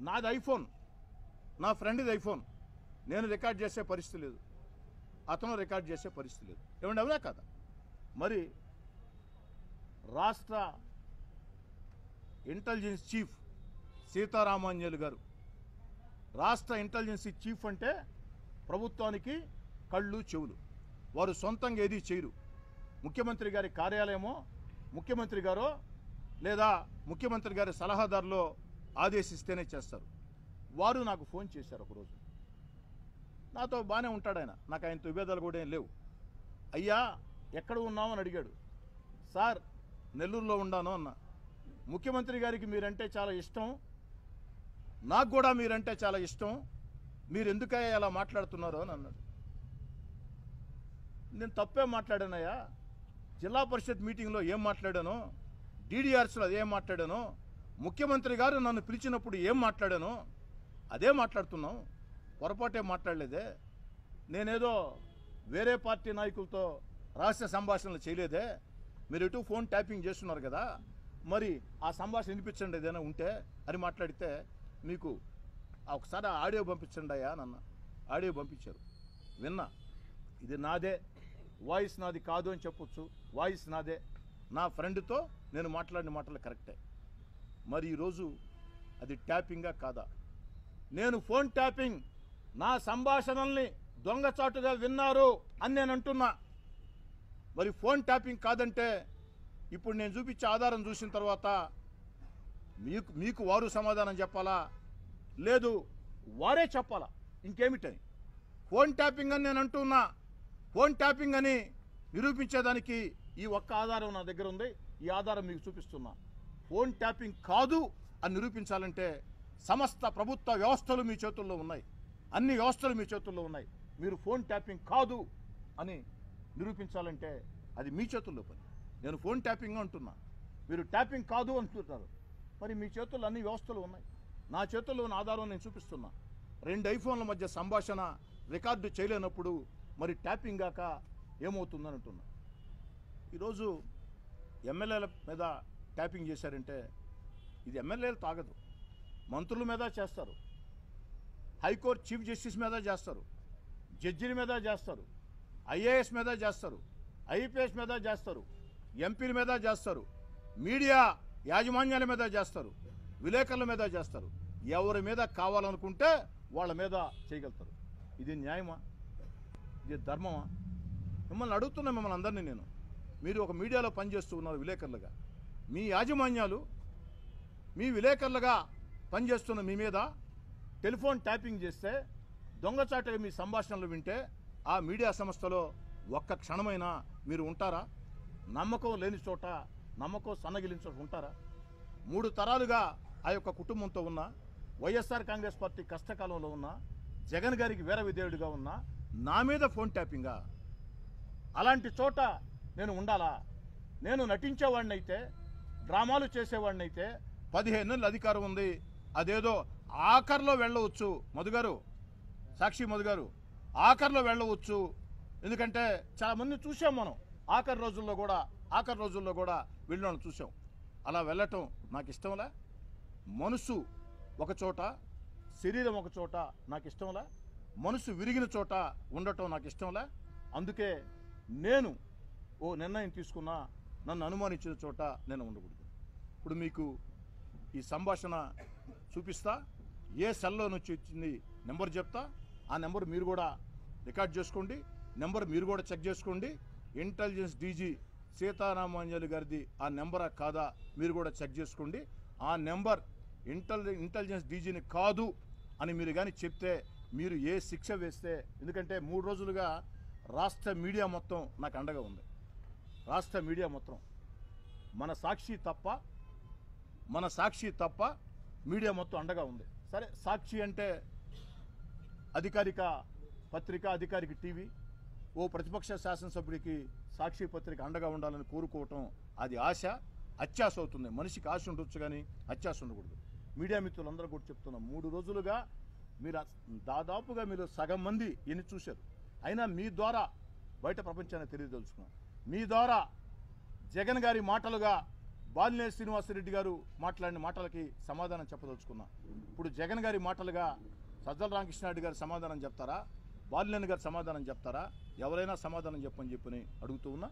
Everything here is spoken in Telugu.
నాది ఐఫోన్. నా ఫ్రెండ్ది ఐఫోన్. నేను రికార్డ్ చేసే పరిస్థితి లేదు. అతను రికార్డ్ చేసే పరిస్థితి లేదు. ఏమండి అవునా కదా? మరి రాష్ట్ర ఇంటెలిజెన్స్ చీఫ్ సీతారామాంజలి గారు రాష్ట్ర ఇంటెలిజెన్స్ చీఫ్ అంటే ప్రభుత్వానికి కళ్ళు చెవులు. వారు సొంతంగా ఏది చేయరు. ముఖ్యమంత్రి గారి కార్యాలయమో ముఖ్యమంత్రి గారో లేదా ముఖ్యమంత్రి గారి సలహాదారులో ఆదేశిస్తేనే చేస్తారు. వారు నాకు ఫోన్ చేశారు ఒకరోజు. నాతో బాగానే ఉంటాడు ఆయన. నాకు ఆయనతో విభేదాలు కూడా ఏం లేవు. అయ్యా ఎక్కడ ఉన్నామని అడిగాడు. సార్ నెల్లూరులో ఉన్నాను అన్న. ముఖ్యమంత్రి గారికి మీరంటే చాలా ఇష్టం. నాకు కూడా మీరంటే చాలా ఇష్టం. మీరు ఎందుకయ్యా అలా మాట్లాడుతున్నారు అని అన్నాడు. నేను తప్పే మాట్లాడానయ్యా. జిల్లా పరిషత్ మీటింగ్లో ఏం మాట్లాడానో డీడీఆర్స్లో అదేం మాట్లాడానో ముఖ్యమంత్రి గారు నన్ను పిలిచినప్పుడు ఏం మాట్లాడాను అదే మాట్లాడుతున్నాం. పొరపాటే మాట్లాడలేదే. నేనేదో వేరే పార్టీ నాయకులతో రహస్య సంభాషణలు చేయలేదే. మీరు ఎటు ఫోన్ ట్యాపింగ్ చేస్తున్నారు కదా. మరి ఆ సంభాషణ వినిపించండి ఏదైనా ఉంటే అని మాట్లాడితే మీకు ఒకసారి ఆడియో పంపించండి అయ్యా నన్న ఆడియో పంపించారు. విన్నా. ఇది నాదే. వాయిస్ నాది కాదు అని చెప్పొచ్చు. వాయిస్ నాదే. నా ఫ్రెండ్తో నేను మాట్లాడిన మాటలు కరెక్టే. మరి ఈరోజు అది ట్యాపింగా కాదా? నేను ఫోన్ ట్యాపింగ్ నా సంభాషణల్ని దొంగచాటుగా విన్నారు అని నేను అంటున్నా. మరి ఫోన్ ట్యాపింగ్ కాదంటే ఇప్పుడు నేను చూపించే ఆధారం చూసిన తర్వాత మీకు మీకు వారు సమాధానం చెప్పాలా? లేదు వారే చెప్పాలా? ఇంకేమిటని ఫోన్ ట్యాపింగ్ అని నేను అంటున్నా. ఫోన్ ట్యాపింగ్ అని నిరూపించేదానికి ఈ ఒక్క ఆధారం నా దగ్గర ఉంది. ఈ ఆధారం మీకు చూపిస్తున్నా. ఫోన్ ట్యాపింగ్ కాదు అని నిరూపించాలంటే సమస్త ప్రభుత్వ వ్యవస్థలు మీ చేతుల్లో ఉన్నాయి. అన్ని వ్యవస్థలు మీ చేతుల్లో ఉన్నాయి. మీరు ఫోన్ ట్యాపింగ్ కాదు అని నిరూపించాలంటే అది మీ చేతుల్లో పని. నేను ఫోన్ ట్యాపింగ్ అంటున్నా. మీరు ట్యాపింగ్ కాదు అంటున్నారు. మరి మీ చేతుల్లో అన్ని వ్యవస్థలు ఉన్నాయి. నా చేతుల్లో ఉన్న ఆధారం నేను చూపిస్తున్నా. రెండు ఐఫోన్ల మధ్య సంభాషణ రికార్డు చేయలేనప్పుడు మరి ట్యాపింగ్ గాక ఏమవుతుందని అంటున్నా. ఈరోజు ఎమ్మెల్యేల మీద ట్యాపింగ్ చేశారంటే ఇది ఎమ్మెల్యేలు తాగదు. మంత్రుల మీద చేస్తారు. హైకోర్టు చీఫ్ జస్టిస్ మీద చేస్తారు. జడ్జిల మీద చేస్తారు. ఐఏఎస్ మీద చేస్తారు. ఐపీఎస్ మీద చేస్తారు. ఎంపీల మీద చేస్తారు. మీడియా యాజమాన్యాల మీద చేస్తారు. విలేకరుల మీద చేస్తారు. ఎవరి మీద కావాలనుకుంటే వాళ్ళ మీద చేయగలుగుతారు. ఇది న్యాయమా? ఇది ధర్మమా? మిమ్మల్ని అడుగుతున్నా మిమ్మల్ని అందరినీ నేను. మీరు ఒక మీడియాలో పనిచేస్తూ ఉన్నారు విలేకరులుగా. మీ యాజమాన్యాలు మీ విలేకరులుగా పనిచేస్తున్న మీ మీద టెలిఫోన్ ట్యాపింగ్ చేస్తే దొంగచాటుగా మీ సంభాషణలు వింటే ఆ మీడియా సంస్థలో ఒక్క క్షణమైనా మీరు ఉంటారా? నమ్మకం లేని చోట నమ్మకం సన్నగిలిన చోట ఉంటారా? మూడు తరాలుగా ఆ యొక్క కుటుంబంతో ఉన్న వైఎస్ఆర్ కాంగ్రెస్ పార్టీ కష్టకాలంలో ఉన్న జగన్ గారికి వీర విధేయుడిగా ఉన్న నా మీద ఫోన్ ట్యాపింగా? అలాంటి చోట నేను ఉండాలా? నేను నటించేవాడిని అయితే డ్రామాలు చేసేవాడిని అయితే పదిహేను నెలలు అధికారం ఉంది. అదేదో ఆఖరిలో వెళ్ళవచ్చు. మధుగారు సాక్షి మధుగారు ఆఖరిలో వెళ్ళవచ్చు. ఎందుకంటే చాలామంది చూసాం మనం. ఆఖరి రోజుల్లో కూడా ఆఖరి రోజుల్లో కూడా వెళ్ళిన చూసాం అలా వెళ్ళటం నాకు ఇష్టంలా? మనసు ఒక చోట శరీరం ఒక చోట నాకు ఇష్టంలా? మనసు విరిగిన చోట ఉండటం నాకు ఇష్టంలా? అందుకే నేను ఓ నిర్ణయం తీసుకున్నా. నన్ను అనుమానించిన చోట నేను ఉండకూడదు. ఇప్పుడు మీకు ఈ సంభాషణ చూపిస్తా ఏ సెల్లో నుంచి వచ్చింది నెంబర్ చెప్తా ఆ నెంబర్ మీరు కూడా రికార్డ్ చేసుకోండి నెంబర్ మీరు కూడా చెక్ చేసుకోండి ఇంటెలిజెన్స్ డీజీ సీతారామాంజలి గారిది ఆ నెంబరా కాదా మీరు కూడా చెక్ చేసుకోండి. ఆ నెంబర్ ఇంటెలి ఇంటెలిజెన్స్ డీజీని కాదు అని మీరు కానీ చెప్తే మీరు ఏ శిక్ష వేస్తే ఎందుకంటే మూడు రోజులుగా రాష్ట్ర మీడియా మొత్తం నాకు అండగా ఉంది. రాష్ట్ర మీడియా మొత్తం. మన సాక్షి తప్ప మన సాక్షి తప్ప మీడియా మొత్తం అండగా ఉంది. సరే సాక్షి అంటే అధికారిక పత్రిక అధికారిక టీవీ. ఓ ప్రతిపక్ష శాసనసభ్యుడికి సాక్షి పత్రిక అండగా ఉండాలని కోరుకోవటం అది ఆశ. అత్యాశ అవుతుంది. మనిషికి ఆశ ఉండొచ్చు కానీ అత్యాశ ఉండకూడదు. మీడియా మిత్రులందరూ కూడా చెప్తున్నాం మూడు రోజులుగా మీరు దాదాపుగా మీరు సగం మంది ఎన్ని చూశారు? అయినా మీ ద్వారా బయట ప్రపంచాన్ని తెలియదలుచుకున్నాం. మీ ద్వారా జగన్ గారి మాటలుగా బాలినే శ్రీనివాసరెడ్డి గారు మాట్లాడిన మాటలకి సమాధానం చెప్పదలుచుకున్నా. ఇప్పుడు జగన్ గారి మాటలుగా సజ్జల రామకృష్ణారెడ్డి గారు సమాధానం చెప్తారా? బాలినేని గారు సమాధానం చెప్తారా? ఎవరైనా సమాధానం చెప్పని చెప్పని అడుగుతూ ఉన్నా.